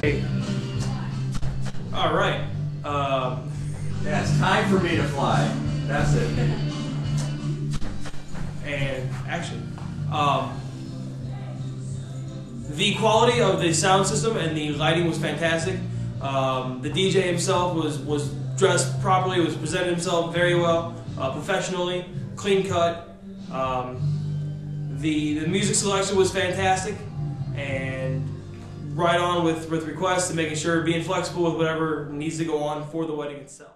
Hey. All right. Um, Yeah, it's time for me to fly. That's it. and action. Um, the quality of the sound system and the lighting was fantastic. Um, the DJ himself was was dressed properly, was presented himself very well, uh, professionally, clean cut. Um, the the music selection was fantastic, and right on with with requests and making sure being flexible with whatever needs to go on for the wedding itself.